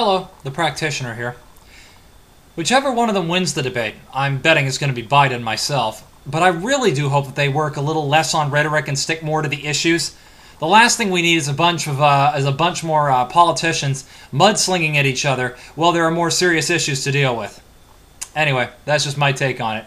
Hello, the practitioner here. Whichever one of them wins the debate, I'm betting it's going to be Biden myself, but I really do hope that they work a little less on rhetoric and stick more to the issues. The last thing we need is a bunch of uh, is a bunch more uh, politicians mudslinging at each other while there are more serious issues to deal with. Anyway, that's just my take on it.